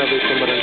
grave cámara